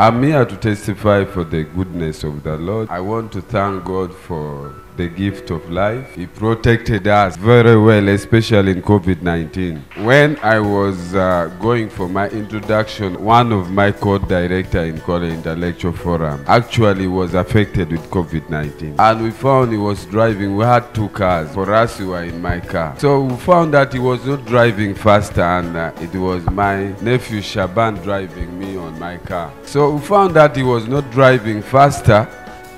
I'm here to testify for the goodness of the Lord. I want to thank God for the gift of life. He protected us very well, especially in COVID 19. When I was uh, going for my introduction, one of my co director in College Intellectual Forum actually was affected with COVID 19. And we found he was driving, we had two cars. For us, we were in my car. So we found that he was not driving faster, and uh, it was my nephew Shaban driving me on my car. So we found that he was not driving faster.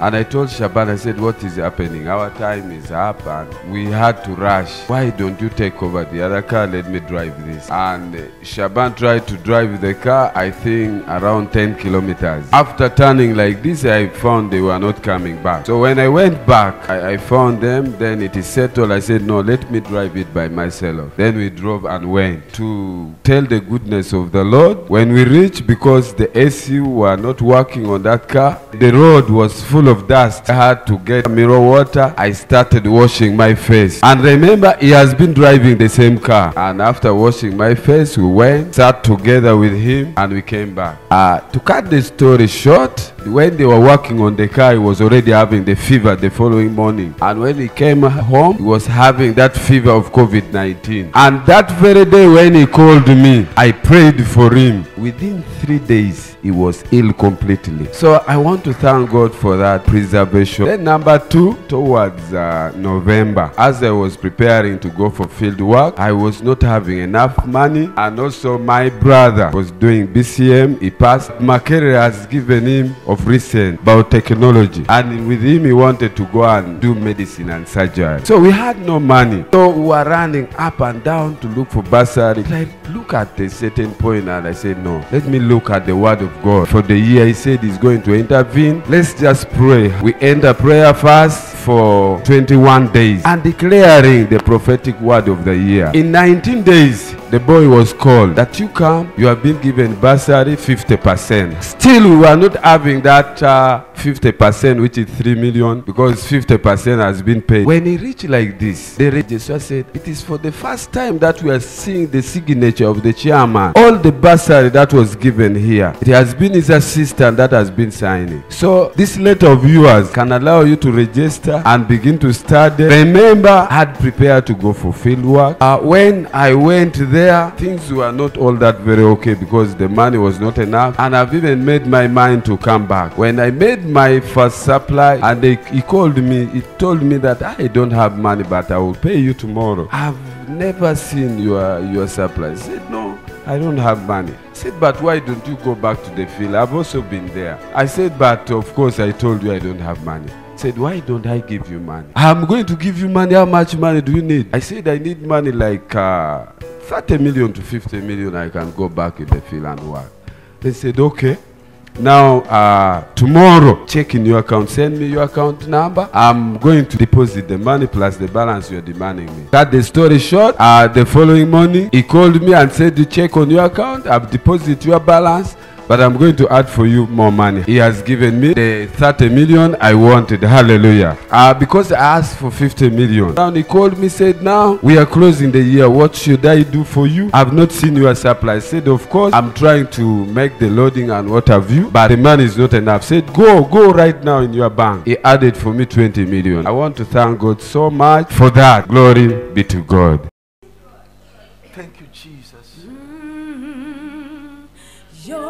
And I told Shaban, I said, What is happening? Our time is up and we had to rush. Why don't you take over the other car? Let me drive this. And uh, Shaban tried to drive the car, I think around 10 kilometers. After turning like this, I found they were not coming back. So when I went back, I, I found them. Then it is settled. I said, No, let me drive it by myself. Then we drove and went to tell the goodness of the Lord. When we reached, because the AC were not working on that car, the road was full of dust. I had to get mirror water. I started washing my face. And remember, he has been driving the same car. And after washing my face, we went, sat together with him, and we came back. Uh, to cut the story short, when they were working on the car, he was already having the fever the following morning. And when he came home, he was having that fever of COVID 19. And that very day, when he called me, I prayed for him. Within three days, he was ill completely. So I want to thank God for that preservation. Then, number two, towards uh, November, as I was preparing to go for field work, I was not having enough money, and also my brother was doing BCM. He passed. Makere has given him of recent biotechnology, and with him, he wanted to go and do medicine and surgery. So we had no money. So we were running up and down to look for bursary. I look at a certain point, and I said, No, let me look at the word of God. For the year, he said he's going to intervene. Let's just pray. We end prayer fast for 21 days and declaring the prophetic word of the year. In 19 days, the boy was called that you come, you have been given bursary 50%. Still, we were not having that uh, 50%, which is 3 million, because 50% has been paid. When he reached like this, the registrar said, It is for the first time that we are seeing the signature of the chairman. All the bursary that was given here, it has been his assistant that has been signing. So, this letter of yours can allow you to register and begin to study. Remember, I had prepared to go for field work. Uh, when I went there, things were not all that very okay because the money was not enough, and I've even made my mind to come back. When I made my first supply, and they, he called me, he told me that I don't have money, but I will pay you tomorrow. I've never seen your your supply. Said no. I don't have money. I said, but why don't you go back to the field? I've also been there. I said, but of course I told you I don't have money. Said, why don't I give you money? I'm going to give you money. How much money do you need? I said, I need money like uh, 30 million to 50 million. I can go back in the field and work. They said, okay. Now, uh, tomorrow, check in your account. Send me your account number. I'm going to deposit the money plus the balance you're demanding me. Cut the story short. Uh, the following morning, he called me and said, "You check on your account. I've deposited your balance." But I'm going to add for you more money. He has given me the 30 million I wanted. Hallelujah. Uh, because I asked for 50 million. Now he called me, said, Now we are closing the year. What should I do for you? I've not seen your supply. I said, Of course, I'm trying to make the loading and what have you, but the money is not enough. Said, Go, go right now in your bank. He added for me 20 million. I want to thank God so much for that. Glory be to God.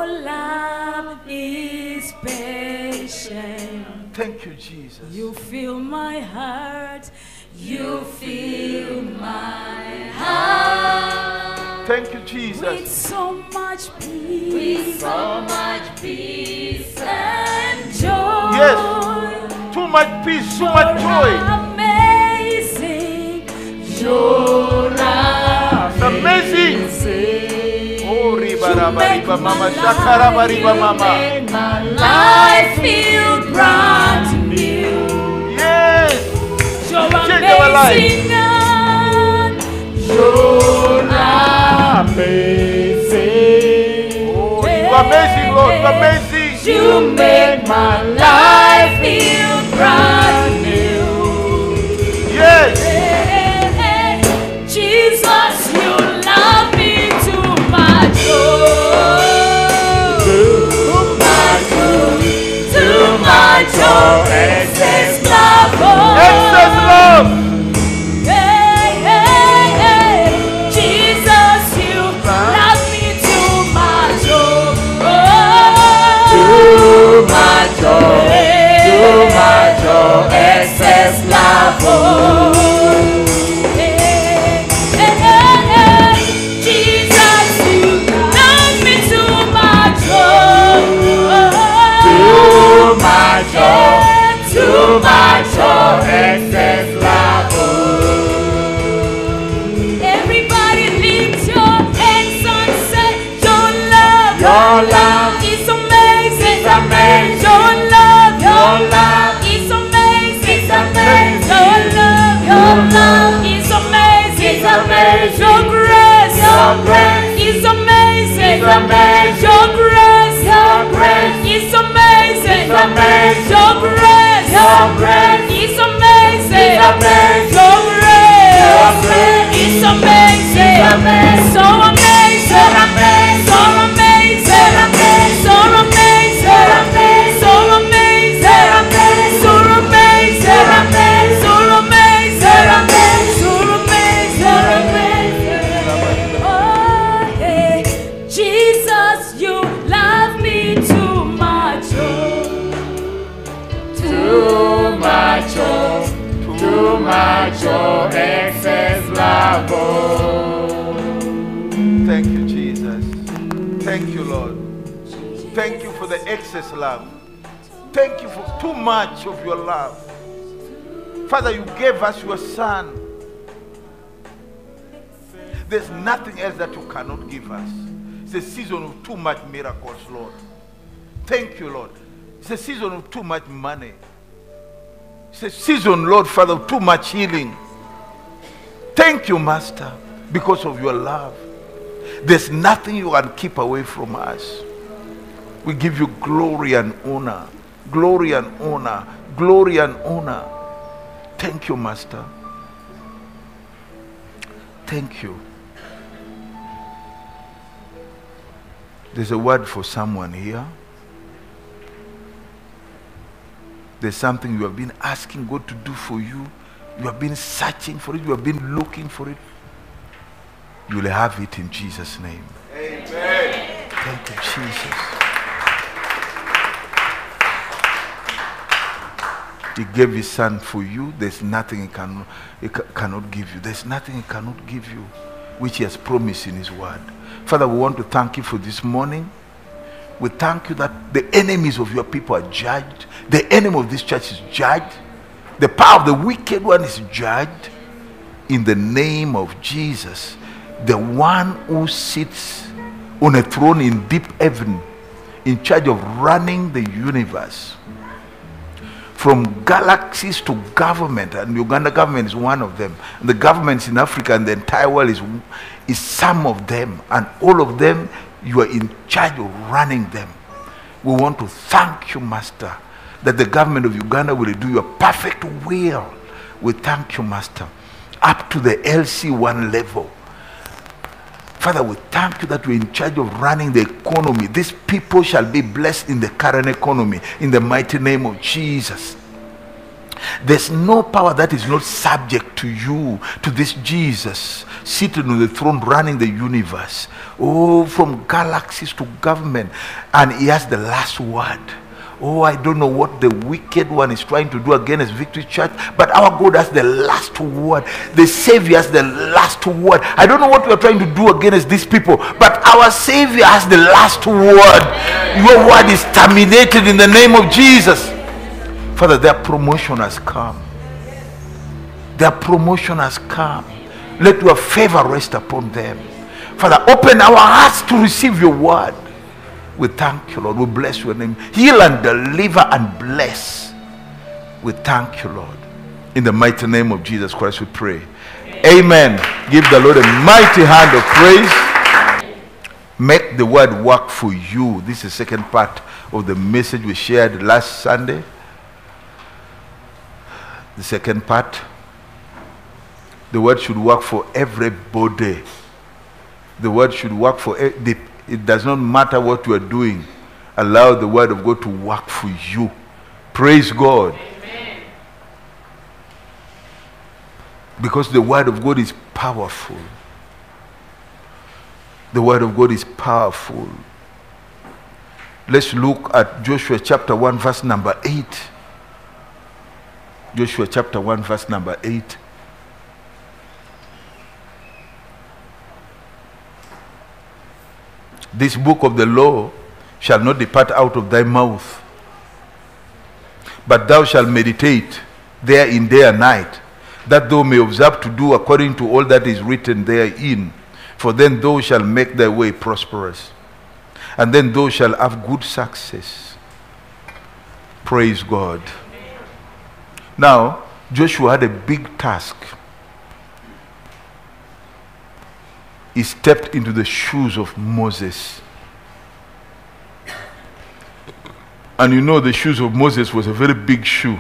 Love is patient. Thank you, Jesus. You fill my heart. You fill my heart Thank you, Jesus. with Jesus. so much peace. With so much peace and joy. Yes. Too much peace, too much joy. Amazing. You're It's amazing. Riba, raba, riba, mama, shakara, mama. my life feel brand new. Yes. You're Change our life. amazing, God. You're amazing. Oh, you are amazing, Lord. You are amazing. You make my life feel brand joy excess love. Excess love. Amazing. Your grace, Your grace is amazing. is amazing. Your grace, Your grace is amazing. is amazing. Your grace, Your grace is amazing. is amazing. So amazing. Excess love. Thank you for too much of your love. Father, you gave us your son. There's nothing else that you cannot give us. It's a season of too much miracles, Lord. Thank you, Lord. It's a season of too much money. It's a season, Lord Father, of too much healing. Thank you, Master, because of your love. There's nothing you can keep away from us. We give you glory and honor. Glory and honor. Glory and honor. Thank you, Master. Thank you. There's a word for someone here. There's something you have been asking God to do for you. You have been searching for it. You have been looking for it. You will have it in Jesus' name. Amen. Thank you, Jesus. He gave his son for you. There's nothing he, can, he ca- cannot give you. There's nothing he cannot give you, which he has promised in his word. Father, we want to thank you for this morning. We thank you that the enemies of your people are judged. The enemy of this church is judged. The power of the wicked one is judged. In the name of Jesus, the one who sits on a throne in deep heaven, in charge of running the universe from galaxies to government, and Uganda government is one of them. And the governments in Africa and the entire world is, is some of them, and all of them, you are in charge of running them. We want to thank you, Master, that the government of Uganda will do your perfect will. We thank you, Master, up to the LC1 level. Father, we thank you that we're in charge of running the economy. These people shall be blessed in the current economy in the mighty name of Jesus. There's no power that is not subject to you, to this Jesus sitting on the throne running the universe. Oh, from galaxies to government. And he has the last word. Oh, I don't know what the wicked one is trying to do against Victory Church, but our God has the last word. The Savior has the last word. I don't know what we are trying to do against these people, but our Savior has the last word. Your word is terminated in the name of Jesus. Father, their promotion has come. Their promotion has come. Let your favor rest upon them. Father, open our hearts to receive your word. We thank you, Lord. We bless your name. Heal and deliver and bless. We thank you, Lord. In the mighty name of Jesus Christ, we pray. Amen. Give the Lord a mighty hand of praise. Make the word work for you. This is the second part of the message we shared last Sunday. The second part. The word should work for everybody. The word should work for the it does not matter what you are doing. Allow the word of God to work for you Praise God. Because the Word of God is powerful. The Word of God is powerful. Let's look at Joshua chapter 1, verse number 8. Joshua chapter 1, verse number 8. This book of the law shall not depart out of thy mouth, but thou shalt meditate therein day and night, that thou may observe to do according to all that is written therein. For then thou shalt make thy way prosperous, and then thou shalt have good success. Praise God. Now, Joshua had a big task. He stepped into the shoes of Moses. And you know, the shoes of Moses was a very big shoe.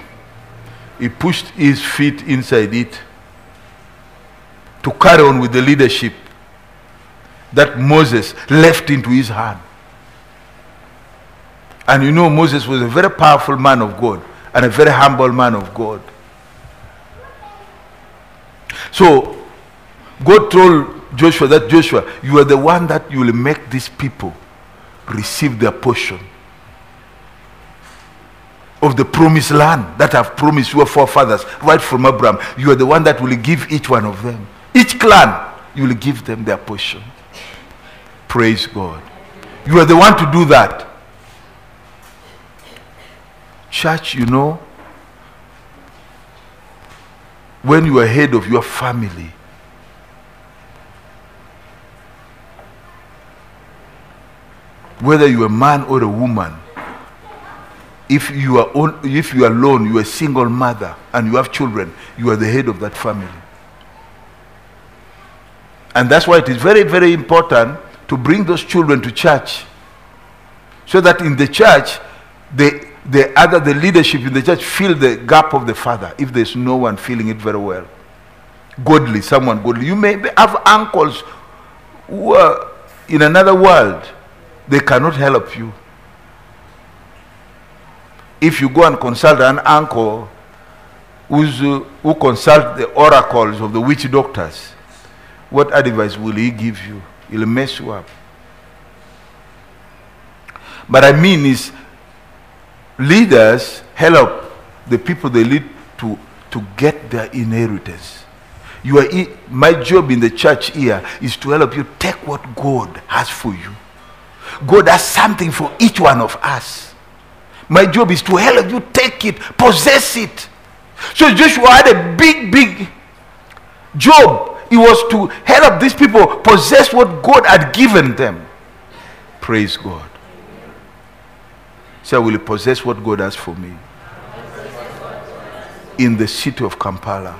He pushed his feet inside it to carry on with the leadership that Moses left into his hand. And you know, Moses was a very powerful man of God and a very humble man of God. So, God told Joshua that Joshua, you are the one that you will make these people receive their portion of the promised land that I've promised your forefathers right from Abraham. You are the one that will give each one of them. Each clan, you will give them their portion. Praise God. You are the one to do that. Church, you know, when you are head of your family, whether you're a man or a woman, if you are if you are alone, you are a single mother and you have children, you are the head of that family. And that's why it is very, very important to bring those children to church. So that in the church, the, the other the leadership in the church fill the gap of the father if there's no one feeling it very well. Godly, someone godly. You may have uncles who are in another world they cannot help you. If you go and consult an uncle who's, uh, who consult the oracles of the witch doctors, what advice will he give you? He'll mess you up. But I mean is leaders help the people they lead to, to get their inheritance. You are, my job in the church here is to help you take what God has for you. God has something for each one of us. My job is to help you take it, possess it. So Joshua had a big, big job. It was to help these people possess what God had given them. Praise God. So I will possess what God has for me. In the city of Kampala,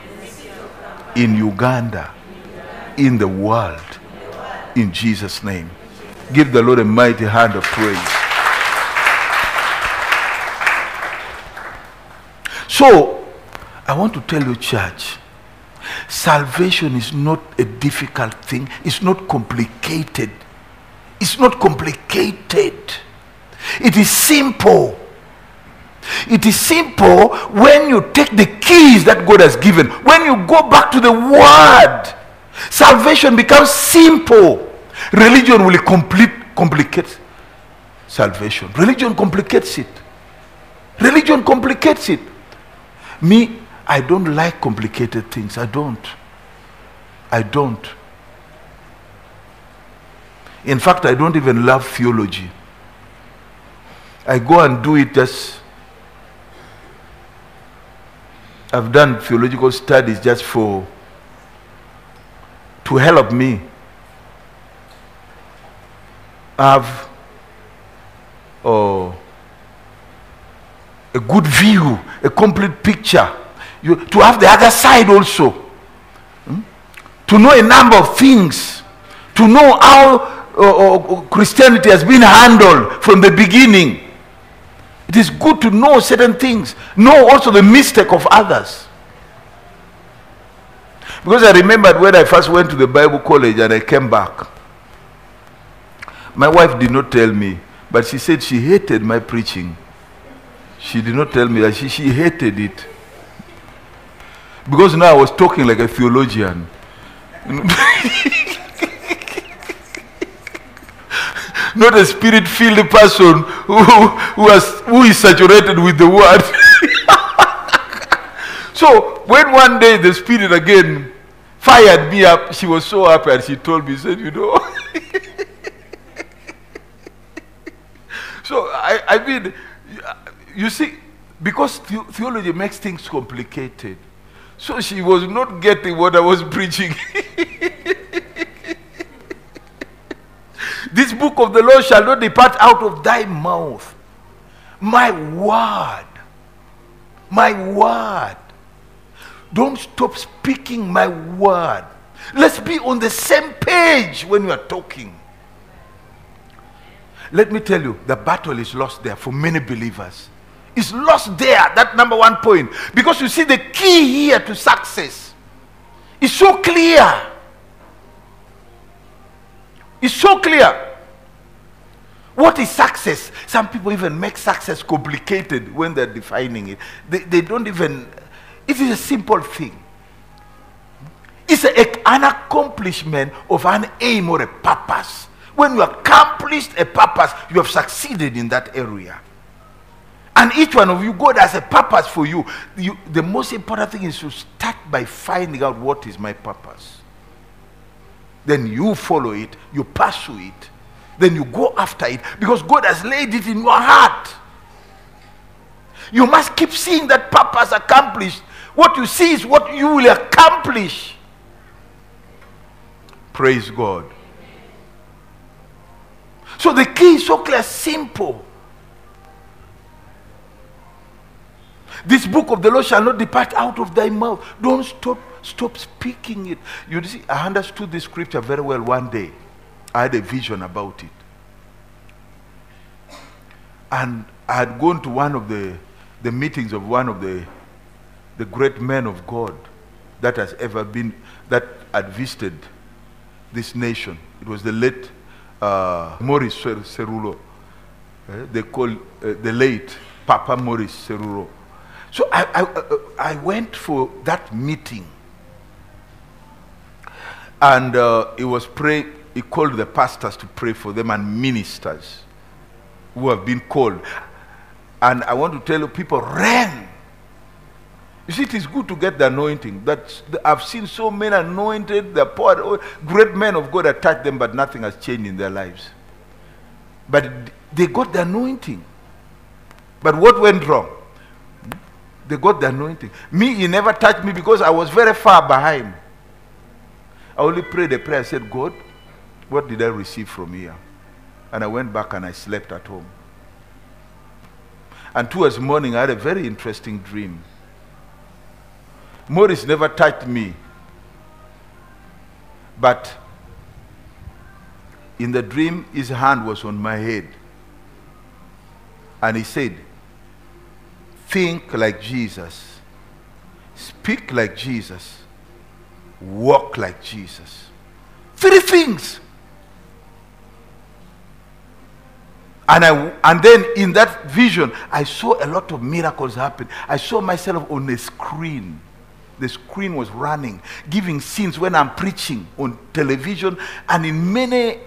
in Uganda, in the world, in Jesus' name. Give the Lord a mighty hand of praise. So, I want to tell you, church, salvation is not a difficult thing, it's not complicated. It's not complicated. It is simple. It is simple when you take the keys that God has given. When you go back to the Word, salvation becomes simple. Religion will complete, complicate salvation. Religion complicates it. Religion complicates it. Me, I don't like complicated things. I don't. I don't. In fact, I don't even love theology. I go and do it just. I've done theological studies just for to help me have uh, a good view, a complete picture. You, to have the other side also. Hmm? To know a number of things. To know how uh, uh, Christianity has been handled from the beginning. It is good to know certain things. Know also the mistake of others. Because I remembered when I first went to the Bible college and I came back. My wife did not tell me, but she said she hated my preaching. She did not tell me that she, she hated it. Because now I was talking like a theologian. Not a spirit filled person who, who, has, who is saturated with the word. so when one day the spirit again fired me up, she was so happy and she told me, said, you know. so I, I mean, you see, because the- theology makes things complicated. So she was not getting what I was preaching. this book of the law shall not depart out of thy mouth. My word. My word. Don't stop speaking my word. Let's be on the same page when we are talking. Let me tell you, the battle is lost there for many believers. It's lost there, that number one point. Because you see, the key here to success is so clear. It's so clear. What is success? Some people even make success complicated when they're defining it. They, they don't even, it is a simple thing. It's a- an accomplishment of an aim or a purpose. When you accomplished a purpose, you have succeeded in that area. And each one of you, God has a purpose for you. you. The most important thing is to start by finding out what is my purpose. Then you follow it, you pursue it, then you go after it because God has laid it in your heart. You must keep seeing that purpose accomplished. What you see is what you will accomplish. Praise God. So the key is so clear, simple. This book of the law shall not depart out of thy mouth. Don't stop, stop speaking it. You see, I understood this scripture very well one day. I had a vision about it. And I had gone to one of the, the meetings of one of the, the great men of God that has ever been, that had visited this nation. It was the late uh, Morris. Eh, they call uh, the late Papa Morris Cerullo. So I, I, uh, I went for that meeting. And uh, he was praying, he called the pastors to pray for them and ministers who have been called. And I want to tell you, people ran. You see, it is good to get the anointing. That's, I've seen so many anointed, the poor, oh, great men of God attack them, but nothing has changed in their lives. But they got the anointing. But what went wrong? They got the anointing. Me, he never touched me because I was very far behind. I only prayed a prayer. I said, God, what did I receive from here? And I went back and I slept at home. And towards morning, I had a very interesting dream. Morris never touched me. But in the dream, his hand was on my head. And he said, Think like Jesus, speak like Jesus, walk like Jesus. Three things. And, I, and then in that vision, I saw a lot of miracles happen. I saw myself on a screen. The screen was running, giving scenes when I'm preaching on television and in many uh,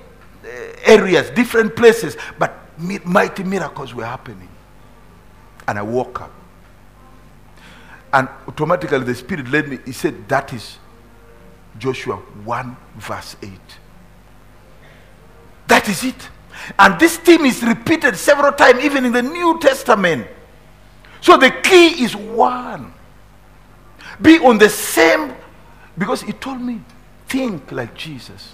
areas, different places. But mi- mighty miracles were happening. And I woke up. And automatically the Spirit led me. He said, That is Joshua 1, verse 8. That is it. And this theme is repeated several times, even in the New Testament. So the key is one. Be on the same, because he told me, think like Jesus,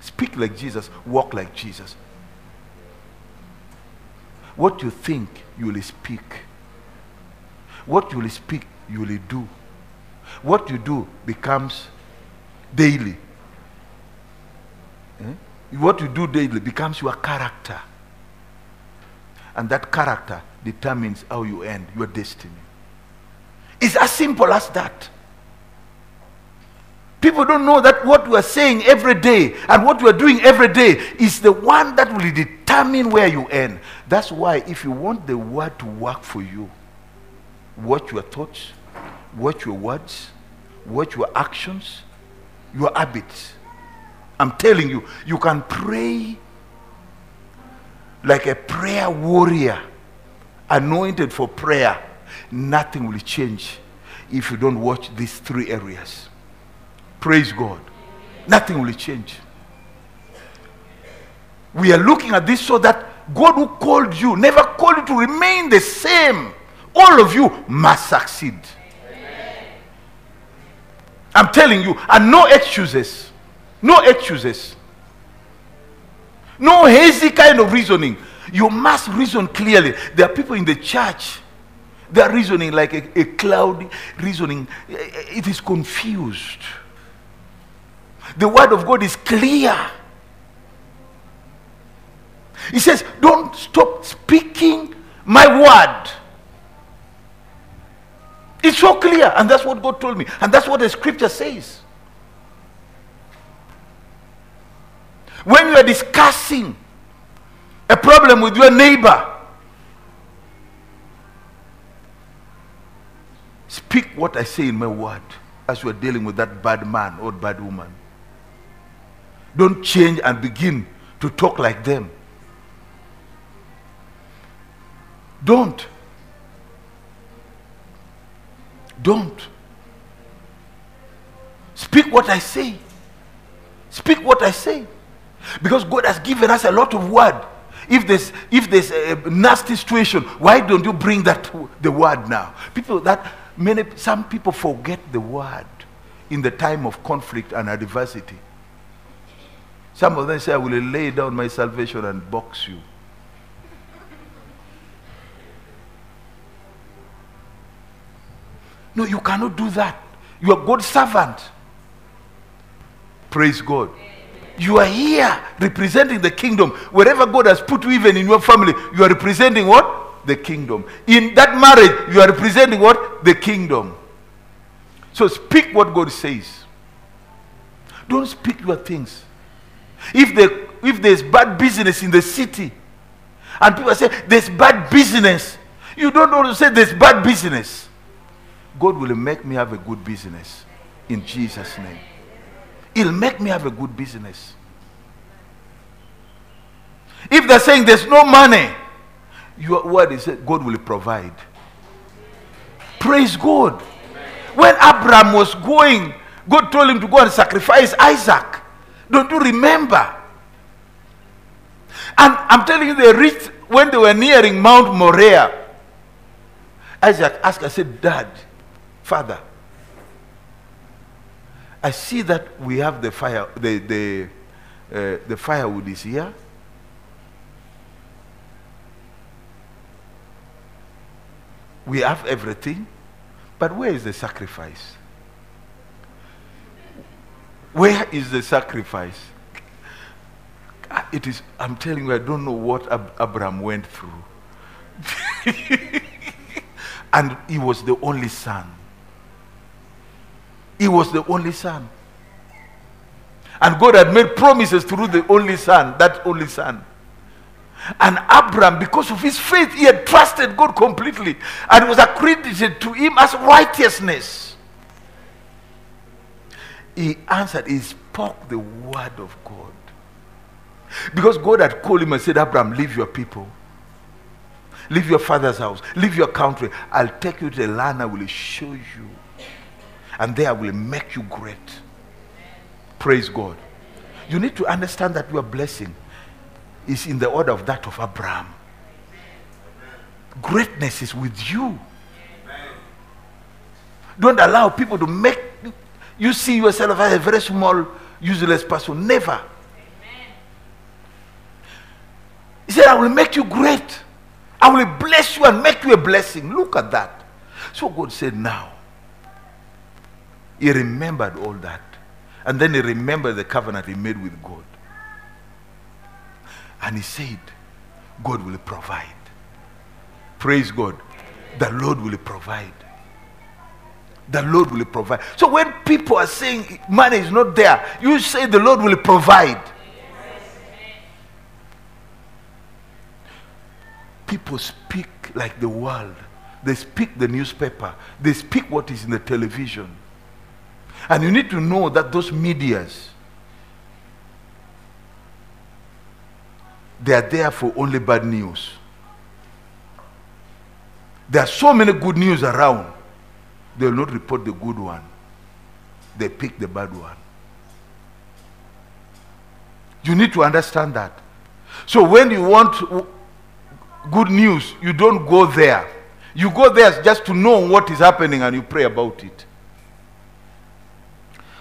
speak like Jesus, walk like Jesus. What you think, you will speak. What you will speak, you will do. What you do becomes daily. Eh? What you do daily becomes your character. And that character determines how you end your destiny. It's as simple as that. People don't know that what we are saying every day and what we are doing every day is the one that will determine where you end. That's why, if you want the word to work for you, watch your thoughts, watch your words, watch your actions, your habits. I'm telling you, you can pray like a prayer warrior, anointed for prayer. Nothing will change if you don't watch these three areas. Praise God. Nothing will change. We are looking at this so that God who called you never called you to remain the same. All of you must succeed. I'm telling you, and no excuses. No excuses. No hazy kind of reasoning. You must reason clearly. There are people in the church, they are reasoning like a, a cloudy reasoning. It is confused. The word of God is clear. He says, Don't stop speaking my word. It's so clear, and that's what God told me, and that's what the scripture says. When you are discussing a problem with your neighbor, speak what I say in my word as you are dealing with that bad man or bad woman. Don't change and begin to talk like them. Don't. Don't. Speak what I say. Speak what I say. Because God has given us a lot of word. If there's if there's a nasty situation, why don't you bring that the word now? People that many some people forget the word in the time of conflict and adversity. Some of them say, I will lay down my salvation and box you. No, you cannot do that. You are God's servant. Praise God. You are here representing the kingdom. Wherever God has put you, even in your family, you are representing what? The kingdom. In that marriage, you are representing what? The kingdom. So speak what God says. Don't speak your things. If, there, if there's bad business in the city, and people say there's bad business, you don't want to say there's bad business. God will make me have a good business in Jesus' name. He'll make me have a good business. If they're saying there's no money, your word is that God will provide. Praise God. When Abraham was going, God told him to go and sacrifice Isaac. Don't you remember? And I'm telling you, they reached when they were nearing Mount Moriah. Isaac asked, I said, Dad, Father, I see that we have the fire, the, the, uh, the firewood is here. We have everything, but where is the sacrifice? Where is the sacrifice? Ah, it is, I'm telling you, I don't know what Ab- Abraham went through. and he was the only son. He was the only son. And God had made promises through the only son, that only son. And Abraham, because of his faith, he had trusted God completely and was accredited to him as righteousness. He answered, he spoke the word of God. Because God had called him and said, Abraham, leave your people. Leave your father's house. Leave your country. I'll take you to the land I will show you. And there I will make you great. Praise God. You need to understand that you are blessing is in the order of that of Abraham. Greatness is with you. Don't allow people to make you see yourself as a very small, useless person. Never. He said, I will make you great. I will bless you and make you a blessing. Look at that. So God said, Now, he remembered all that. And then he remembered the covenant he made with God. And he said, God will provide. Praise God. The Lord will provide. The Lord will provide. So when people are saying money is not there, you say the Lord will provide. People speak like the world. They speak the newspaper. They speak what is in the television. And you need to know that those medias, they are there for only bad news. There are so many good news around. They will not report the good one. They pick the bad one. You need to understand that. So when you want good news, you don't go there. You go there just to know what is happening and you pray about it.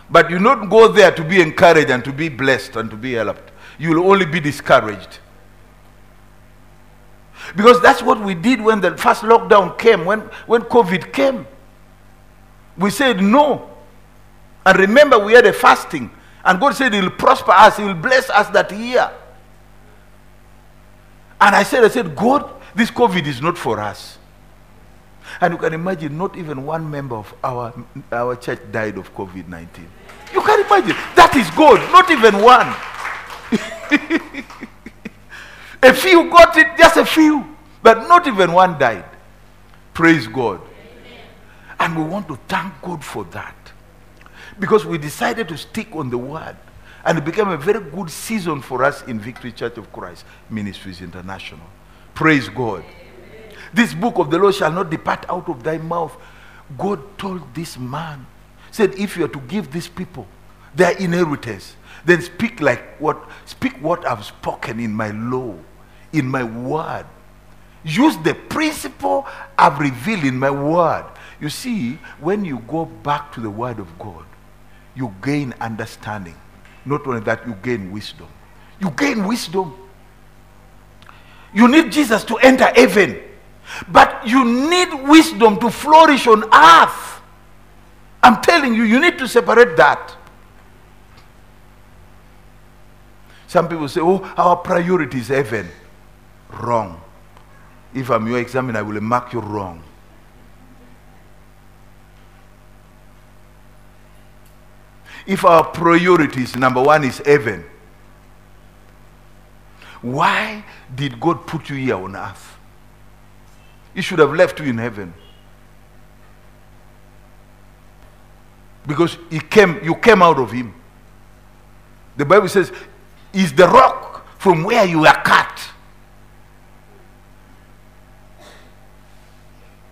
But you don't go there to be encouraged and to be blessed and to be helped. You will only be discouraged. Because that's what we did when the first lockdown came, when, when COVID came. We said no. And remember, we had a fasting. And God said He will prosper us, He will bless us that year. And I said, I said, God, this COVID is not for us. And you can imagine, not even one member of our, our church died of COVID 19. You can imagine. That is God, not even one. a few got it, just a few. But not even one died. Praise God. And we want to thank God for that. Because we decided to stick on the word. And it became a very good season for us in Victory Church of Christ Ministries International. Praise God. This book of the law shall not depart out of thy mouth. God told this man, said, if you are to give these people their inheritance, then speak like what speak what I've spoken in my law, in my word. Use the principle I've revealed in my word. You see, when you go back to the word of God, you gain understanding. Not only that, you gain wisdom. You gain wisdom. You need Jesus to enter heaven. But you need wisdom to flourish on earth. I'm telling you, you need to separate that. Some people say, oh, our priority is heaven. Wrong. If I'm your examiner, I will mark you wrong. If our priorities, number one is heaven, why did God put you here on earth? He should have left you in heaven. Because he came, you came out of him. The Bible says, is the rock from where you were cut.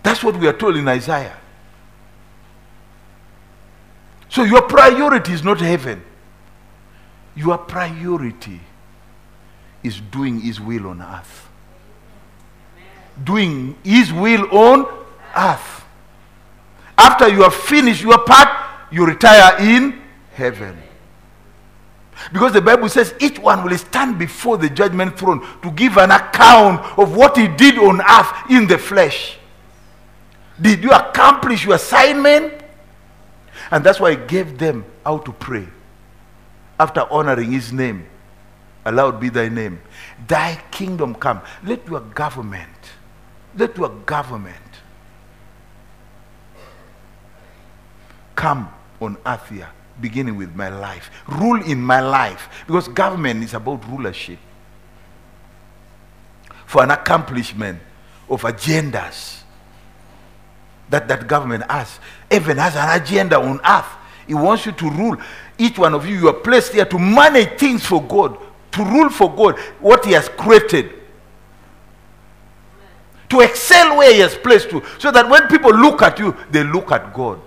That's what we are told in Isaiah. So your priority is not heaven. Your priority is doing his will on earth. Doing his will on earth. After you have finished your part, you retire in heaven. Because the Bible says each one will stand before the judgment throne to give an account of what he did on earth in the flesh. Did you accomplish your assignment? And that's why he gave them how to pray. After honoring his name, allowed be thy name. Thy kingdom come. Let your government, let your government come on earth here, beginning with my life. Rule in my life. Because government is about rulership. For an accomplishment of agendas that that government has. even has an agenda on earth. He wants you to rule. Each one of you, you are placed here to manage things for God, to rule for God, what He has created. To excel where He has placed you. So that when people look at you, they look at God.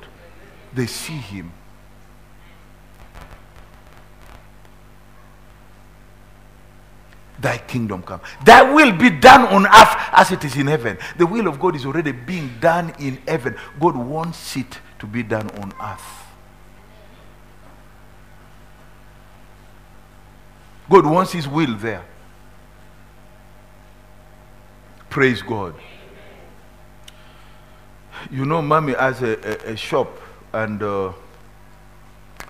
They see Him. Thy kingdom come. Thy will be done on earth as it is in heaven. The will of God is already being done in heaven. God wants it to be done on earth. God wants His will there. Praise God. You know, mommy has a, a, a shop, and uh,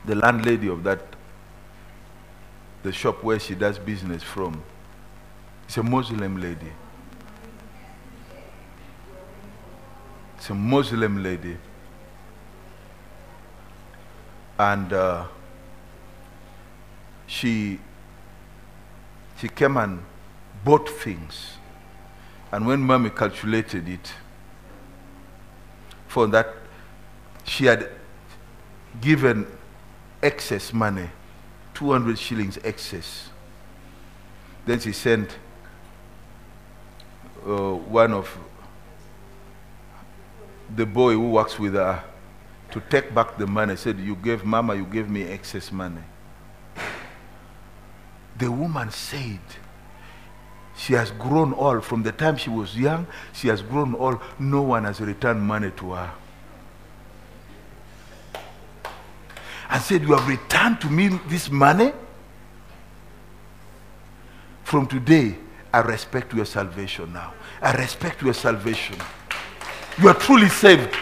the landlady of that, the shop where she does business from, is a Muslim lady. It's a Muslim lady. and uh, she she came and bought things. And when mommy calculated it, for that she had given excess money, 200 shillings excess. Then she sent uh, one of the boy who works with her to take back the money. Said, You gave mama, you gave me excess money. The woman said, She has grown old. From the time she was young, she has grown old. No one has returned money to her. And said, You have returned to me this money? From today, I respect your salvation now. I respect your salvation. You are truly saved.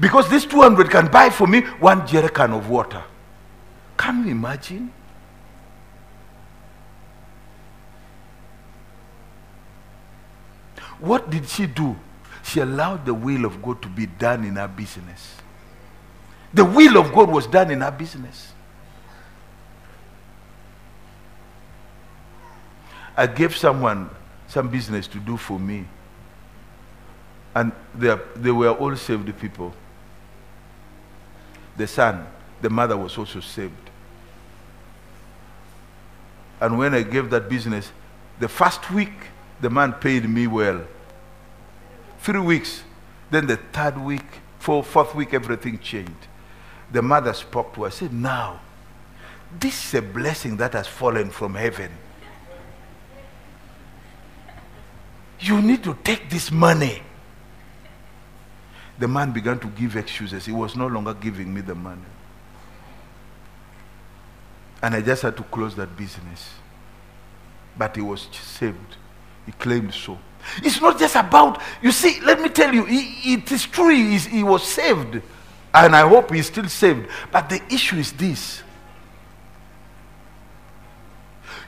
Because this 200 can buy for me one jerrycan of water. Can you imagine? What did she do? She allowed the will of God to be done in her business. The will of God was done in her business. I gave someone some business to do for me. And they, are, they were all saved people. The son, the mother was also saved. And when I gave that business, the first week, the man paid me well. Three weeks. Then the third week, four, fourth week, everything changed. The mother spoke to her, said, Now, this is a blessing that has fallen from heaven. You need to take this money. The man began to give excuses. He was no longer giving me the money. And I just had to close that business. But he was saved. He claimed so. It's not just about, you see, let me tell you, it is true he was saved. And I hope he's still saved. But the issue is this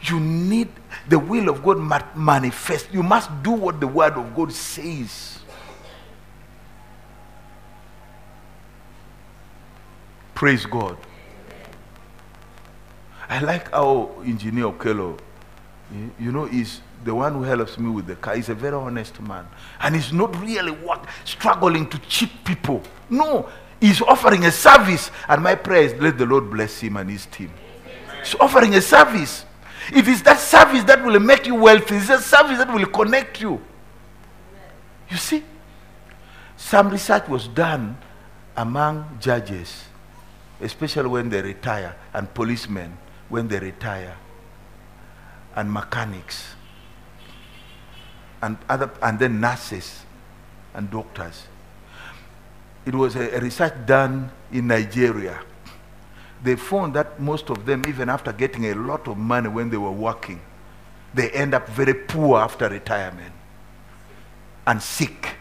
you need the will of God ma- manifest. You must do what the word of God says. Praise God. I like our Engineer Okello, you- you know, is the one who helps me with the car. He's a very honest man. And he's not really what, struggling to cheat people. No, he's offering a service. And my prayer is let the Lord bless him and his team. He's offering a service. It is that service that will make you wealthy. It's a service that will connect you. You see, some research was done among judges, especially when they retire, and policemen when they retire, and mechanics, and other, and then nurses and doctors. It was a, a research done in Nigeria they found that most of them, even after getting a lot of money when they were working, they end up very poor after retirement and sick.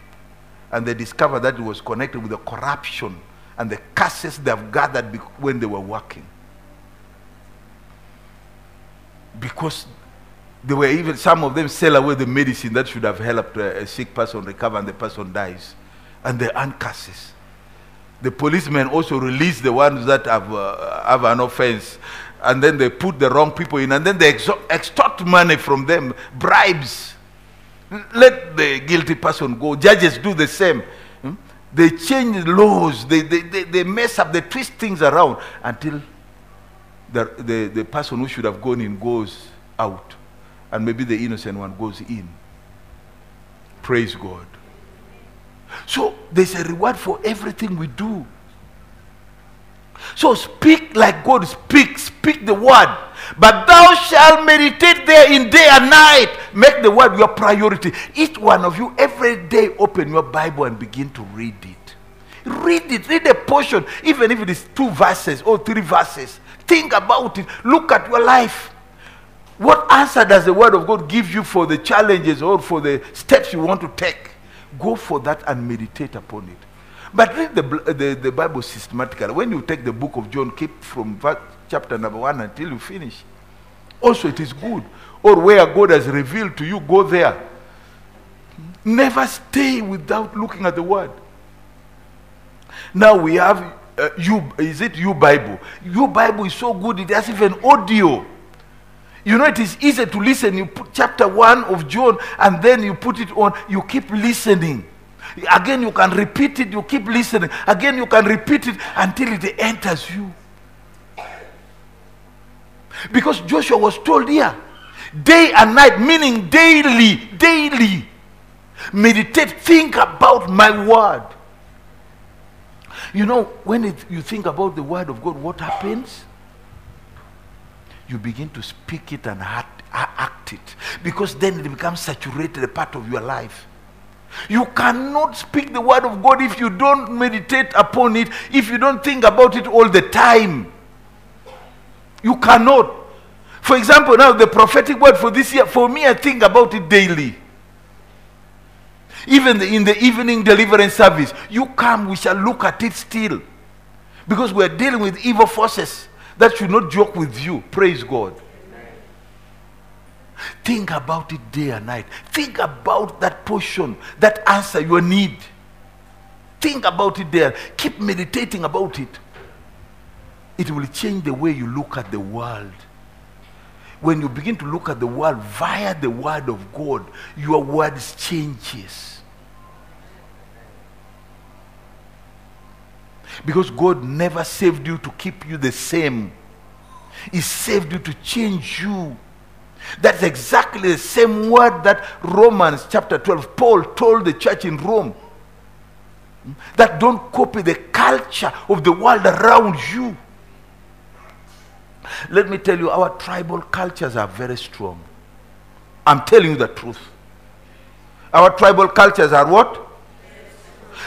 And they discovered that it was connected with the corruption and the curses they have gathered when they were working. Because they were even, some of them sell away the medicine that should have helped a, a sick person recover and the person dies. And they earn curses the policemen also release the ones that have, uh, have an offense and then they put the wrong people in and then they extort money from them bribes. Let the guilty person go. Judges do the same. Hmm? they change laws. They, they, they, they mess up they twist things around until the, the, the person who should have gone in goes out and maybe the innocent one goes in. Praise god so there's a reward for everything we do. So speak like God speaks. Speak the word. But thou shalt meditate there in day and night. Make the word your priority. Each one of you, every day, open your Bible and begin to read it. Read it. Read a portion, even if it is two verses or three verses. Think about it. Look at your life. What answer does the word of God give you for the challenges or for the steps you want to take? Go for that and meditate upon it. But read the, the, the Bible systematically. When you take the book of John, keep from chapter number one until you finish. Also, it is good. Or where God has revealed to you, go there. Never stay without looking at the word. Now we have uh, you is it you Bible? You Bible is so good. It has even audio. You know, it is easy to listen. You put chapter one of John, and then you put it on. You keep listening. Again, you can repeat it. You keep listening. Again, you can repeat it until it enters you. Because Joshua was told here, day and night, meaning daily, daily. Meditate, think about my word. You know, when it, you think about the word of God, what happens? You begin to speak it and act, act it. Because then it becomes saturated, a part of your life. You cannot speak the word of God if you don't meditate upon it, if you don't think about it all the time. You cannot. For example, now the prophetic word for this year, for me, I think about it daily. Even in the evening deliverance service, you come, we shall look at it still. Because we are dealing with evil forces that should not joke with you. Praise God. Think about it day and night. Think about that portion, that answer, your need. Think about it there. Keep meditating about it. It will change the way you look at the world. When you begin to look at the world via the word of God, your words changes. Because God never saved you to keep you the same. He saved you to change you. That's exactly the same word that Romans chapter 12, Paul told the church in Rome. That don't copy the culture of the world around you. Let me tell you, our tribal cultures are very strong. I'm telling you the truth. Our tribal cultures are what?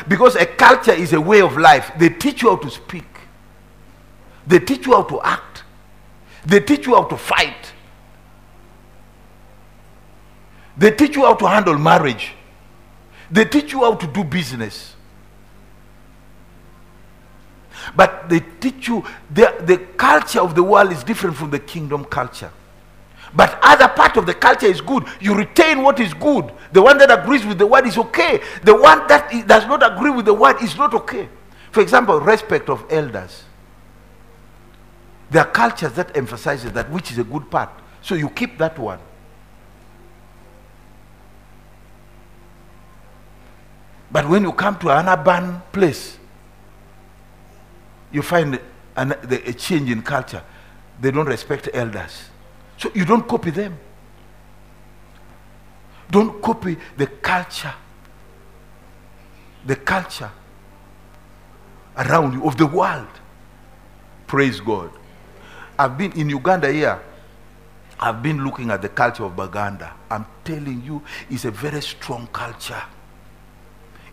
Because a culture is a way of life. They teach you how to speak, they teach you how to act, they teach you how to fight, they teach you how to handle marriage, they teach you how to do business. But they teach you the, the culture of the world is different from the kingdom culture. But other part of the culture is good. You retain what is good. The one that agrees with the word is okay. The one that does not agree with the word is not okay. For example, respect of elders. There are cultures that emphasizes that which is a good part. So you keep that one. But when you come to an urban place, you find an, a change in culture. They don't respect elders. So you don't copy them. Don't copy the culture. The culture around you of the world. Praise God. I've been in Uganda here. I've been looking at the culture of Baganda. I'm telling you, it's a very strong culture.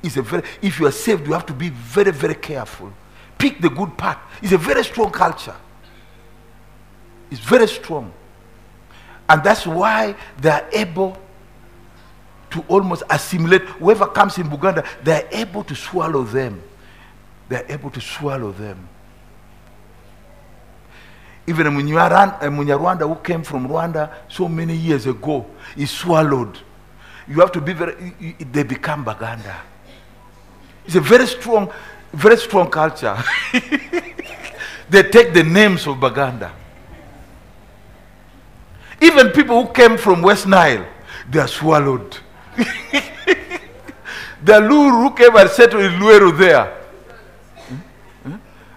It's a very if you are saved, you have to be very, very careful. Pick the good part. It's a very strong culture. It's very strong. And that's why they are able to almost assimilate whoever comes in Buganda, they are able to swallow them. They are able to swallow them. Even a a eh, Munyarwanda who came from Rwanda so many years ago is swallowed. You have to be very, they become Baganda. It's a very strong, very strong culture. they take the names of Baganda. Even people who came from West Nile, they are swallowed. the Luru who came and settled in Luweero there. Hmm? Hmm?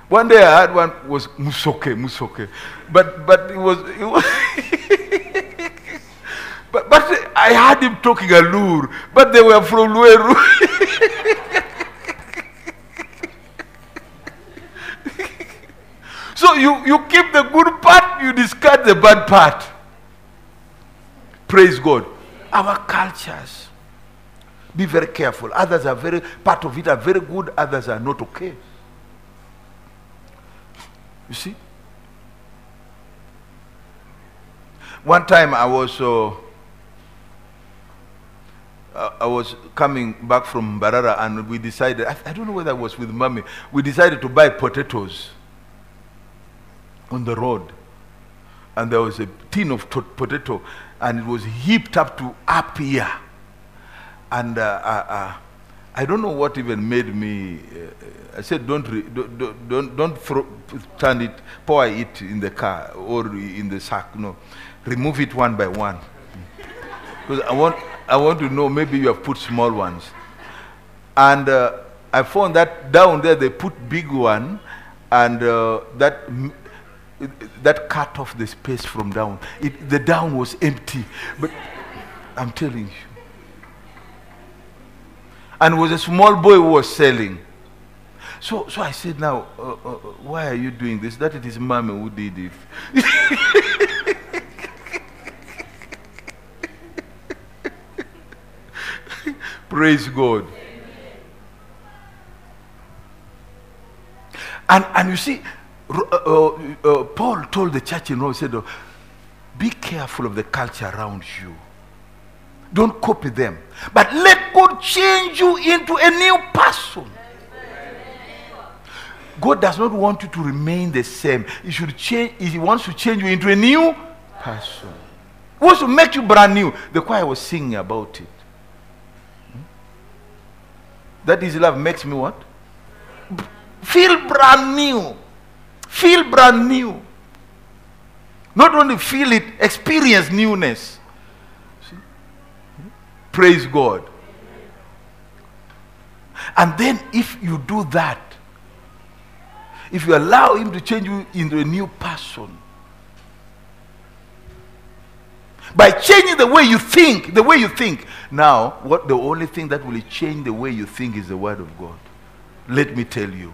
One day I had one was Musoke, Musoke. But but it was, it was but, but I had him talking Alur, but they were from Luweero. so you, you keep the good part, you discard the bad part. Praise God. Our cultures. Be very careful. Others are very, part of it are very good, others are not okay. You see? One time I was, uh, I was coming back from Mbarara and we decided, I, I don't know whether I was with mommy, we decided to buy potatoes on the road. And there was a tin of to- potato and it was heaped up to up here. And uh, uh, uh, I don't know what even made me. Uh, I said, don't, don't, don't- don't, turn it, pour it in the car or in the sack. No, remove it one by one. Because I want, I want to know. Maybe you have put small ones, and uh, I found that down there they put big one, and that that cut off the space from down. It, the down was empty, but I'm telling you and was a small boy who was selling. So, so I said, now, uh, uh, uh, why are you doing this? That it is mommy who did it. Praise God. And, and you see, Paul told the church in Rome, he said, uh, be careful of the culture around you. Don't copy them. But let God change you into a new person. God does not want you to remain the same. He should change. He wants to change you into a new person. He wants to make you brand new. The choir was singing about it. Hmm? That is love makes me what? Feel brand new. Feel brand new. Not only feel it, experience newness. Praise God. And then, if you do that, if you allow Him to change you into a new person, by changing the way you think, the way you think, now, what the only thing that will change the way you think is the Word of God. Let me tell you.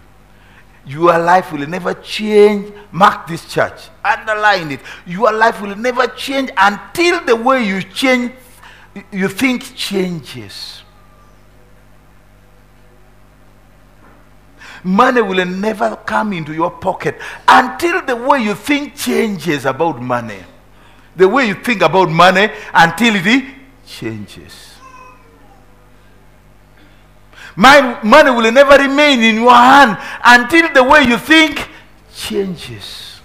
Your life will never change. Mark this church. Underline it. Your life will never change until the way you change, you think changes. Money will never come into your pocket until the way you think changes about money. The way you think about money until it changes. My money will never remain in your hand until the way you think changes.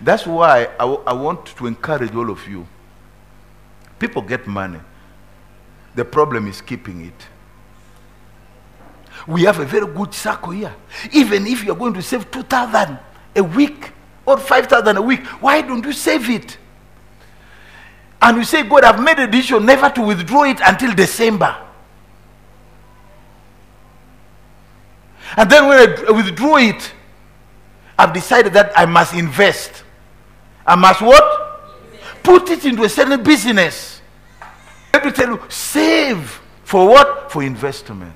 That's why I, I want to encourage all of you. People get money. The problem is keeping it. We have a very good circle here. Even if you're going to save 2,000 a week or 5,000 a week, why don't you save it? And you say, God, I've made a decision never to withdraw it until December. And then when I withdraw it, I've decided that I must invest. I must what? Put it into a certain business. Let me tell you, save for what? For investment.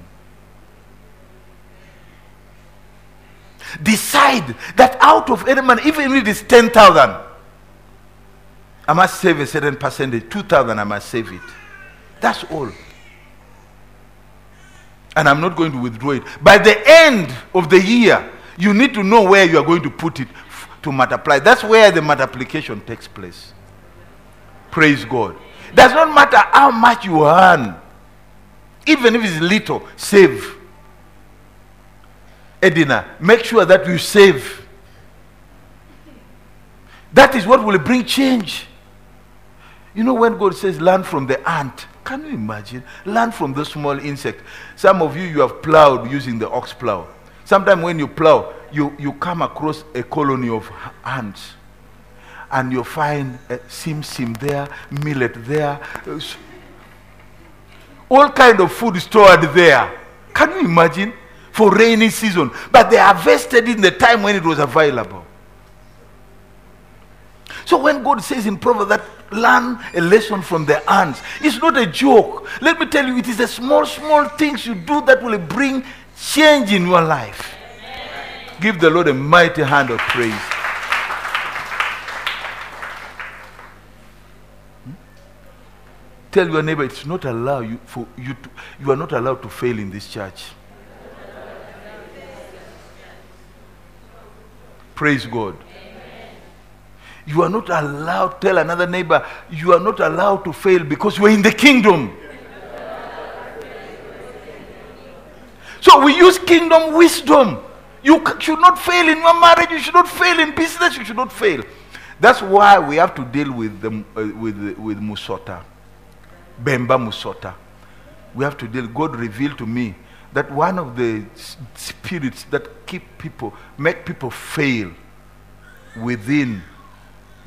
Decide that out of any money, even if it is 10,000, I must save a certain percentage. 2,000, I must save it. That's all. And I'm not going to withdraw it. By the end of the year, you need to know where you are going to put it to multiply. That's where the multiplication takes place. Praise God. Does not matter how much you earn, even if it's little, save. Edina, make sure that you save. That is what will bring change. You know, when God says, learn from the ant, can you imagine? Learn from the small insect. Some of you, you have plowed using the ox plow. Sometimes when you plow, you, you come across a colony of ants. And you find uh, sim sim there, millet there, uh, all kind of food stored there. Can you imagine? For rainy season. But they harvested in the time when it was available. So when God says in Proverbs that learn a lesson from the ants, it's not a joke. Let me tell you, it is the small, small things you do that will bring change in your life. Give the Lord a mighty hand of praise. Hmm? Tell your neighbor it's not allowed you for you to, you are not allowed to fail in this church. Praise God. You are not allowed, to tell another neighbor, you are not allowed to fail because you are in the kingdom. So we use kingdom wisdom. You should not fail in your marriage, you should not fail in business, you should not fail. That's why we have to deal with, the, uh, with, with Musota, Bemba Musota. We have to deal. God revealed to me that one of the spirits that keep people, make people fail within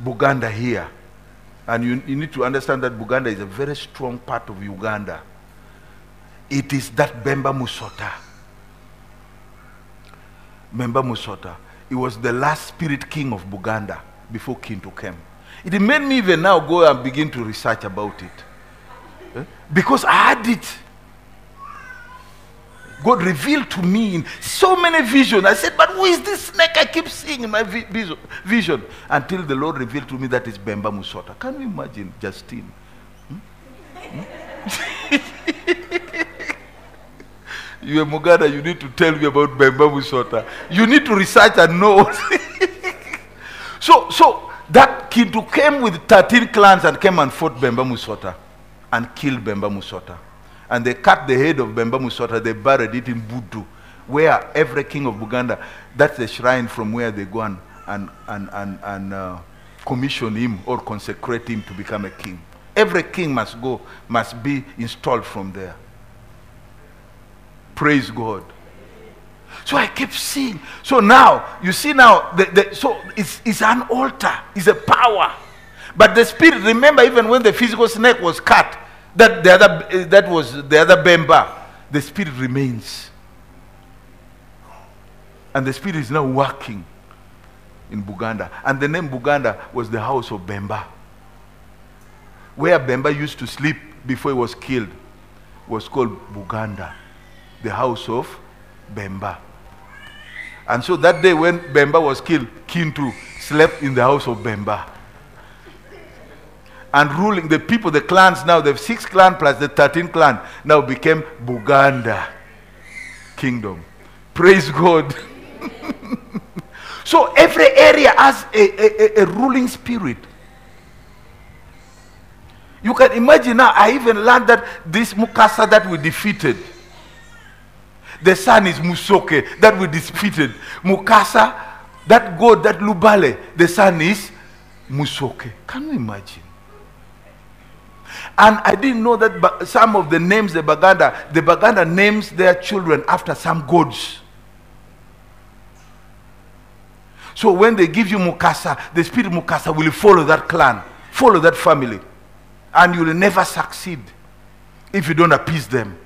Buganda here. And you, you need to understand that Buganda is a very strong part of Uganda. It is that Bemba Musota. Bemba Musota. He was the last spirit king of Buganda before Kintu came. It made me even now go and begin to research about it. Eh? Because I had it. God revealed to me in so many visions. I said, but who is this snake I keep seeing in my vi- vision? Until the Lord revealed to me that is Bemba Musota. Can you imagine, Justine? Hmm? Hmm? you are Muganda, you need to tell me about Bemba Musota. You need to research and know. so, so that kid who came with 13 clans and came and fought Bemba Musota and killed Bemba Musota. And they cut the head of Bemba Musota, they buried it in Buddo, where every king of Buganda, that's the shrine from where they go and, and, and, and, and uh, commission him or consecrate him to become a king. Every king must go, must be installed from there. Praise God. So I kept seeing. So now, you see now, the, the, so it's, it's an altar, it's a power. But the spirit, remember, even when the physical snake was cut, that the other that was the other bemba, the spirit remains. And the spirit is now working in Buganda. And the name Buganda was the house of Bemba. Where Bemba used to sleep before he was killed was called Buganda, the house of Bemba. And so that day when Bemba was killed, Kintu slept in the house of Bemba. And ruling the people, the clans now, the six clan plus the 13 clan now became Buganda kingdom. Praise God. so every area has a, a, a, ruling spirit. You can imagine now, I even learned that this Mukasa that we defeated, the son is Musoke that we defeated. Mukasa, that god, that Lubale, the son is Musoke. Can you imagine? And I didn't know that some of the names, the Baganda, the Baganda names their children after some gods. So when they give you Mukasa, the spirit Mukasa will follow that clan, follow that family. And you will never succeed if you don't appease them.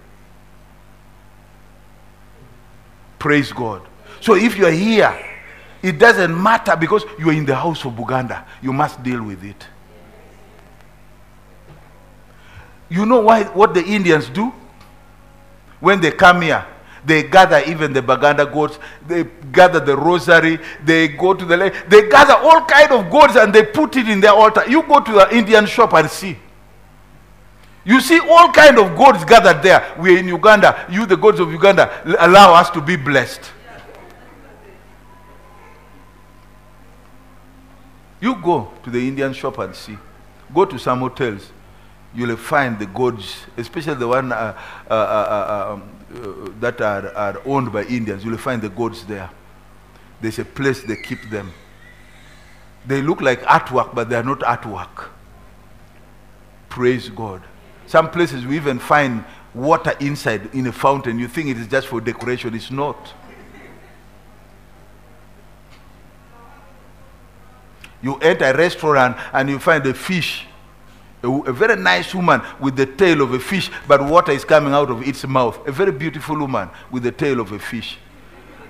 Praise God. So if you are here, it doesn't matter because you are in the house of Buganda. You must deal with it. You know why what the Indians do? When they come here, they gather even the Baganda goats, they gather the rosary, they go to the lake, they gather all kind of gods and they put it in their altar. You go to the Indian shop and see. You see all kind of gods gathered there. We are in Uganda. You, the gods of Uganda, allow us to be blessed. You go to the Indian shop and see. Go to some hotels. You'll find the gods, especially the one uh, uh, uh, uh, um, uh, that are, are owned by Indians. You'll find the gods there. There's a place they keep them. They look like artwork, but they are not artwork. Praise God. Some places we even find water inside in a fountain. You think it is just for decoration. It's not. You enter a restaurant and you find a fish. A, very nice woman with the tail of a fish, but water is coming out of its mouth. A very beautiful woman with the tail of a fish.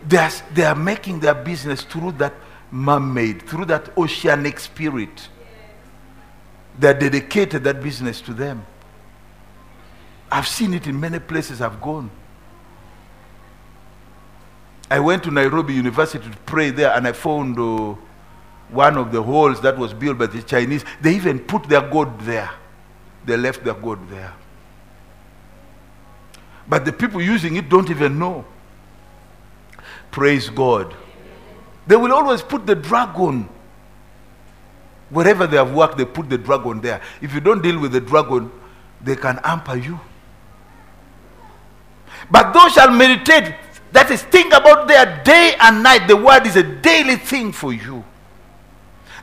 They are, they are making their business through that mermaid, through that oceanic spirit. They are dedicated that business to them. I've seen it in many places I've gone. I went to Nairobi University to pray there and I found uh, one of the halls that was built by the Chinese. They even put their God there. They left their God there. But the people using it don't even know. Praise God. They will always put the dragon. Wherever they have worked, they put the dragon there. If you don't deal with the dragon, they can hamper you. But those shall meditate, that is, think about their day and night. The word is a daily thing for you.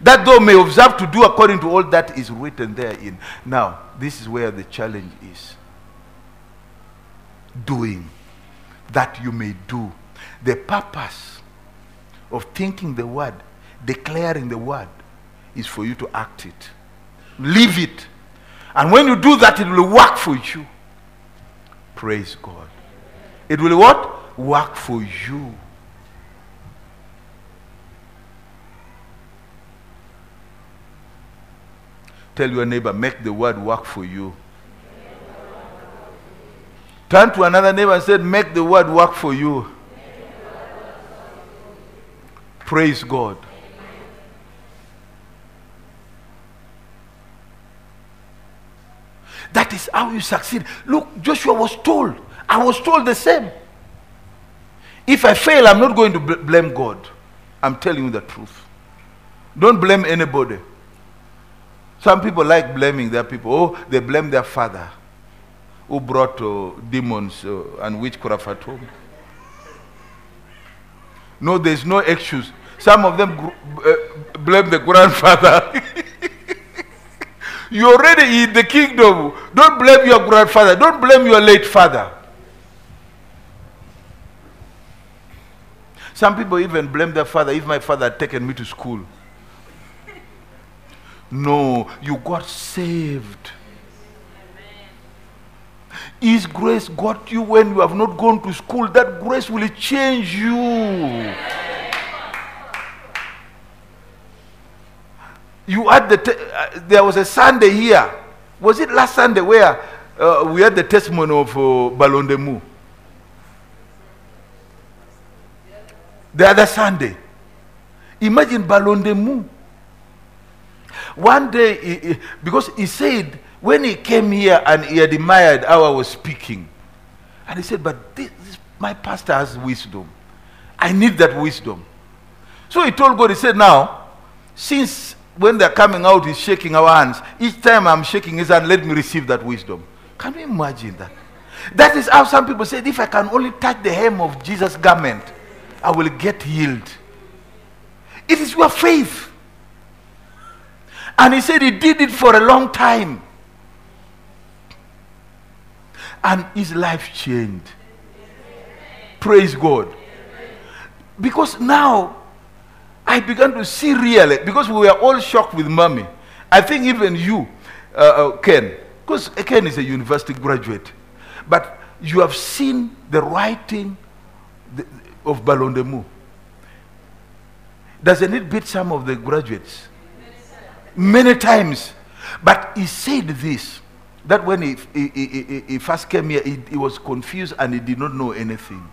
That thou may observe to do according to all that is written therein. Now, this is where the challenge is. doing that you may do. The purpose of thinking the word, declaring the word, is for you to act it. Live it. And when you do that, it will work for you. Praise God. It will what? Work for you. Tell your neighbor, make the word work for you. Turn to another neighbor and say, make the word work for you. Praise God. That is how you succeed. Look, Joshua was told. I was told the same. If I fail, I'm not going to bl- blame God. I'm telling you the truth. Don't blame anybody. Some people like blaming their people. Oh, they blame their father who brought uh, demons uh, and witchcraft at home. No, there's no excuse. Some of them gr- uh, blame the grandfather. You're already in the kingdom. Don't blame your grandfather. Don't blame your late father. Some people even blame their father if my father had taken me to school. No, you got saved. His grace got you when you have not gone to school. That grace will change you. You had the uh, there was a Sunday here. Was it last Sunday where uh, we had the testimony of uh, Mou? The other Sunday. Imagine Ballon de Mou. One day, he- he- because he said, when he came here and he admired how I was speaking, and he said, But this, this, my pastor has wisdom. I need that wisdom. So he told God, He said, Now, since when they're coming out, he's shaking our hands, each time I'm shaking his hand, let me receive that wisdom. Can you imagine that? That is how some people said, If I can only touch the hem of Jesus' garment, I will get healed. It is your faith. And he said he did it for a long time. And his life changed. Praise God. Because now I began to see really, because we were all shocked with mommy. I think even you, uh, uh, Ken, because Ken is a university graduate, but you have seen the writing of Ballon de Mou. Doesn't it beat some of the graduates? Many times. But he said this that when he, he, he, he- first came here, he, he was confused and he did not know anything.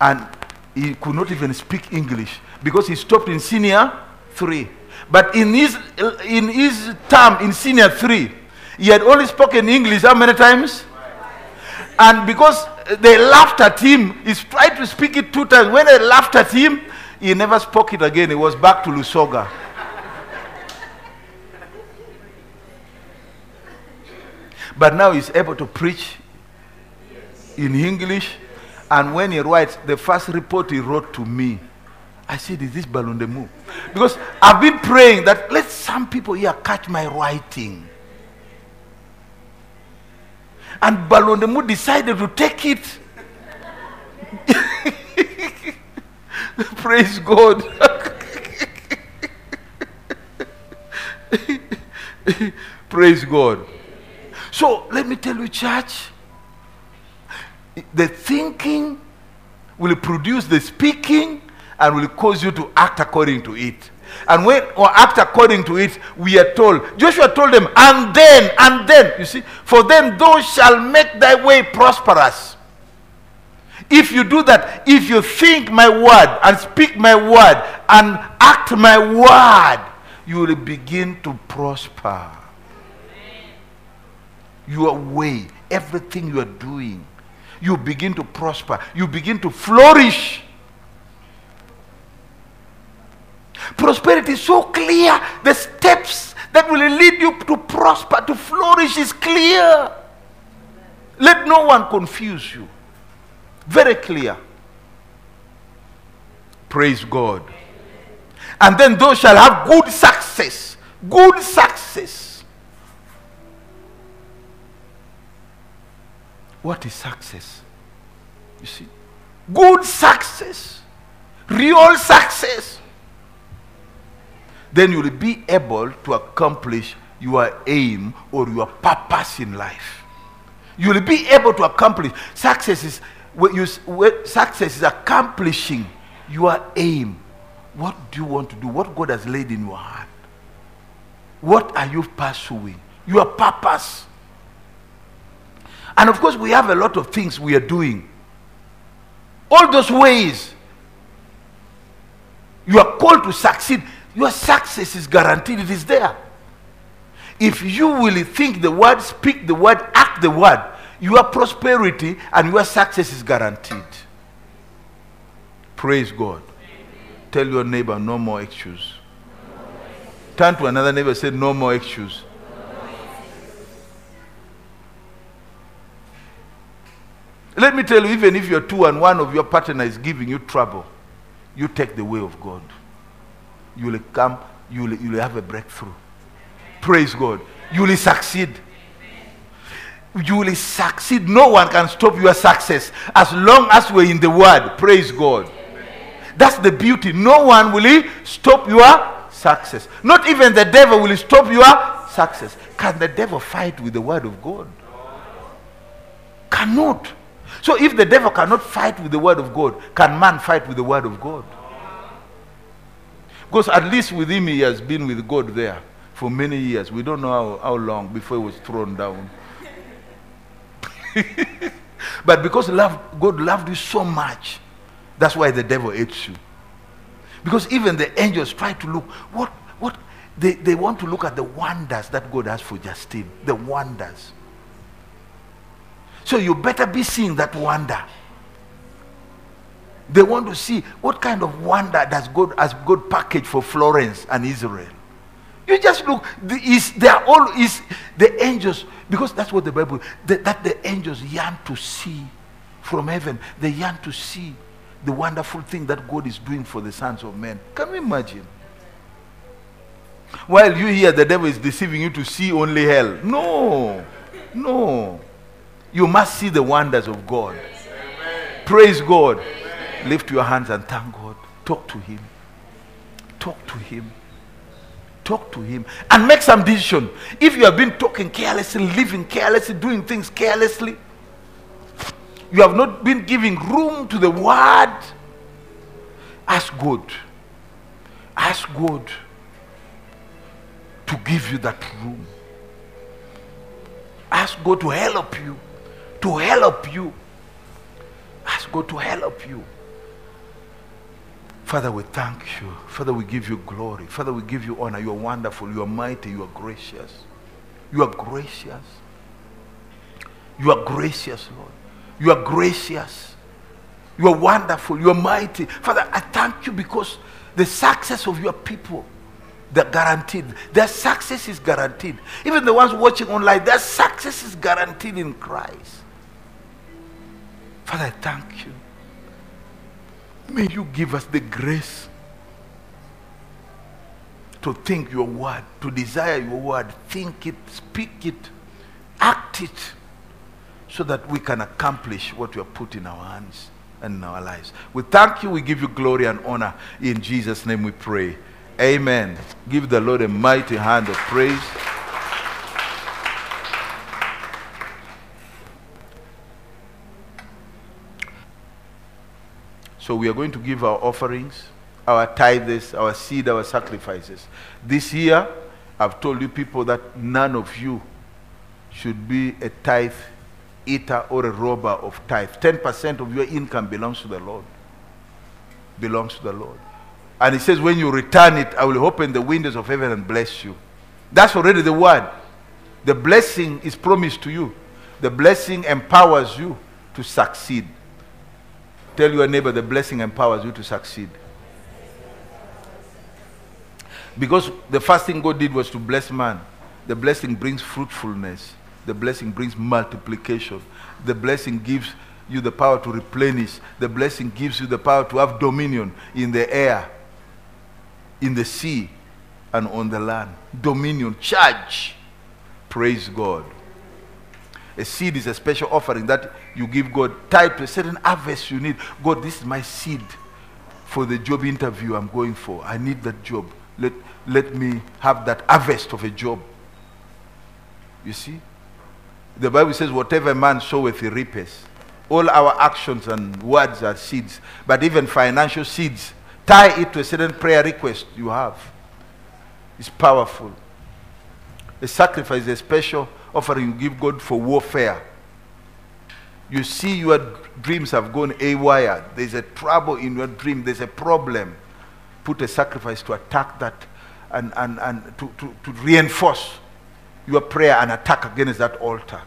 And he could not even speak English because he stopped in senior three. But in his, in his term in senior three, he had only spoken English how many times? And because they laughed at him, he tried to speak it two times. When they laughed at him, he never spoke it again. He was back to Lusoga. But now he's able to preach in English. And when he writes, the first report he wrote to me, I said, Is this Ballon de Because I've been praying that let some people here catch my writing. And Ballon de Mou decided to take it. Praise God. Praise God. So let me tell you, church, the thinking will produce the speaking and will cause you to act according to it. And when or act according to it, we are told. Joshua told them, and then, and then, you see, for then thou shalt make thy way prosperous. If you do that, if you think my word and speak my word and act my word, you will begin to prosper. Your way, everything you are doing, you begin to prosper. You begin to flourish. Prosperity is so clear. The steps that will lead you to prosper, to flourish, is clear. Let no one confuse you. Very clear. Praise God. And then those shall have good success. Good success. What is success? You see, good success, real success. Then you'll be able to accomplish your aim or your purpose in life. You'll be able to accomplish success is you success is accomplishing your aim. What do you want to do? What God has laid in your heart? What are you pursuing? Your purpose. And of course, we have a lot of things we are doing. All those ways you are called to succeed. Your success is guaranteed, it is there. If you will think the word, speak the word, act the word, your prosperity and your success is guaranteed. Praise God. Tell your neighbor, no more excuse. Turn to another neighbor, say, no more excuse. Let me tell you, even if you're two and one of your partner is giving you trouble, you take the way of God. You will come, you will, you will have a breakthrough. Praise God. You will succeed. You will succeed. No one can stop your success as long as we're in the word. Praise God. That's the beauty. No one will stop your success. Not even the devil will stop your success. Can the devil fight with the word of God? Cannot. So if the devil cannot fight with the word of God, can man fight with the word of God? Because at least with him he has been with God there for many years. We don't know how, how long before he was thrown down. but because love, God loved you so much, that's why the devil hates you. Because even the angels try to look, what, what, they, they want to look at the wonders that God has for Justine. The wonders. So you better be seeing that wonder. They want to see what kind of wonder does God has God packaged for Florence and Israel. You just look. The, is they are all is the angels because that's what the Bible that, that the angels yearn to see from heaven. They yearn to see the wonderful thing that God is doing for the sons of men. Can you imagine? While you hear the devil is deceiving you to see only hell. No, no. You must see the wonders of God. Praise God. Lift your hands and thank God. Talk to Him. Talk to Him. Talk to Him. And make some decision. If you have been talking carelessly, living carelessly, doing things carelessly, you have not been giving room to the Word, ask God. Ask God to give you that room. Ask God to help you. To help you. Ask God to help you. Father, we thank you. Father, we give you glory. Father, we give you honor. You are wonderful. You are mighty. You are gracious. You are gracious. You are gracious, Lord. You are gracious. You are wonderful. You are mighty. Father, I thank you because the success of your people, they're guaranteed. Their success is guaranteed. Even the ones watching online, their success is guaranteed in Christ. Father, I thank you. May you give us the grace to think your word, to desire your word, think it, speak it, act it, so that we can accomplish what you have put in our hands and in our lives. We thank you, we give you glory and honor. In Jesus' name we pray. Amen. Give the Lord a mighty hand of praise. So we are going to give our offerings, our tithes, our seed, our sacrifices. This year, I've told you people that none of you should be a tithe eater or a robber of tithe. 10% of your income belongs to the Lord. Belongs to the Lord. And he says, when you return it, I will open the windows of heaven and bless you. That's already the word. The blessing is promised to you. The blessing empowers you to succeed. Tell your neighbor the blessing empowers you to succeed. Because the first thing God did was to bless man. The blessing brings fruitfulness. The blessing brings multiplication. The blessing gives you the power to replenish. The blessing gives you the power to have dominion in the air, in the sea, and on the land. Dominion, charge. Praise God. A seed is a special offering that you give God tied to a certain harvest you need. God, this is my seed for the job interview I'm going for. I need that job. Let, let me have that harvest of a job. You see? The Bible says, whatever man soweth, he reapeth. All our actions and words are seeds. But even financial seeds, tie it to a certain prayer request you have. It's powerful. A sacrifice a special offering you give God for warfare. You see your dreams have gone haywire. There's a trouble in your dream. There's a problem. Put a sacrifice to attack that and, and, and to, to, to reinforce your prayer and attack against that altar.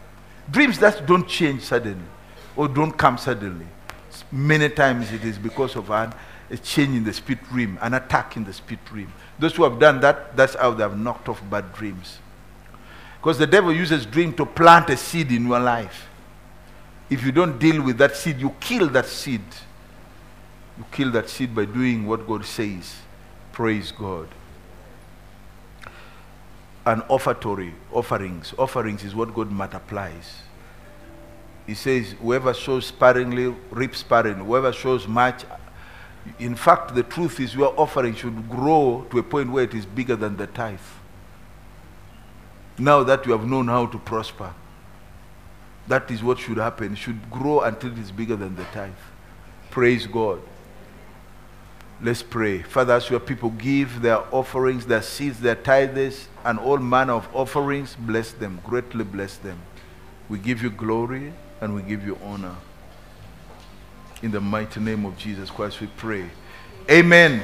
Dreams that don't change suddenly or don't come suddenly. Many times it is because of an, a change in the spirit realm, an attack in the spirit realm. Those who have done that, that's how they have knocked off bad dreams. Because the devil uses dream to plant a seed in your life. If you don't deal with that seed, you kill that seed. You kill that seed by doing what God says. Praise God. An offertory, offerings. Offerings is what God multiplies. He says, whoever sows sparingly reaps sparingly. Whoever sows much. In fact, the truth is your offering should grow to a point where it is bigger than the tithe. Now that you have known how to prosper, that is what should happen. It should grow until it is bigger than the tithe. Praise God. Let's pray. Father, as your people give their offerings, their seeds, their tithes, and all manner of offerings, bless them, greatly bless them. We give you glory and we give you honor. In the mighty name of Jesus Christ, we pray. Amen.